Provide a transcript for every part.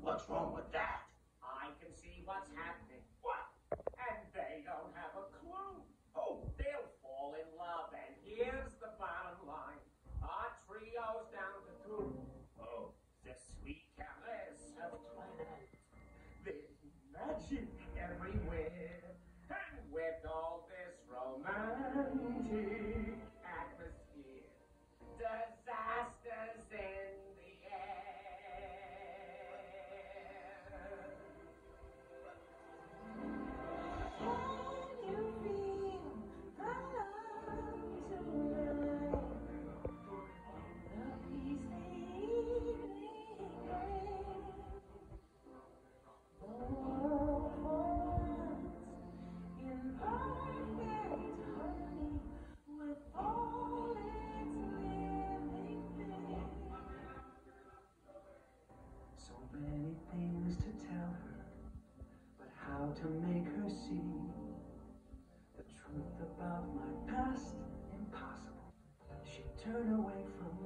What's wrong with that? I can see what's happening. many things to tell her, but how to make her see the truth about my past? Impossible. She'd turn away from me.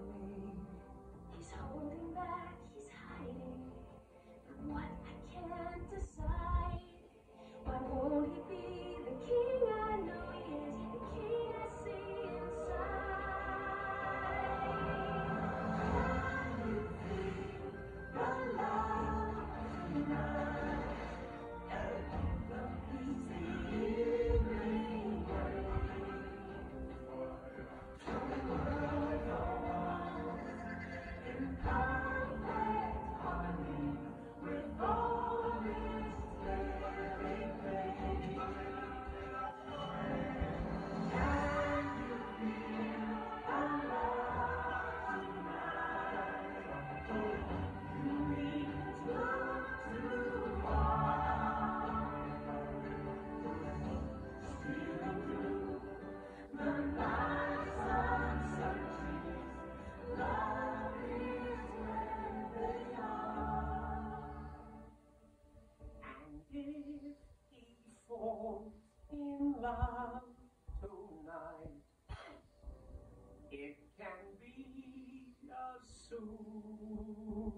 in love tonight. It can be as soon.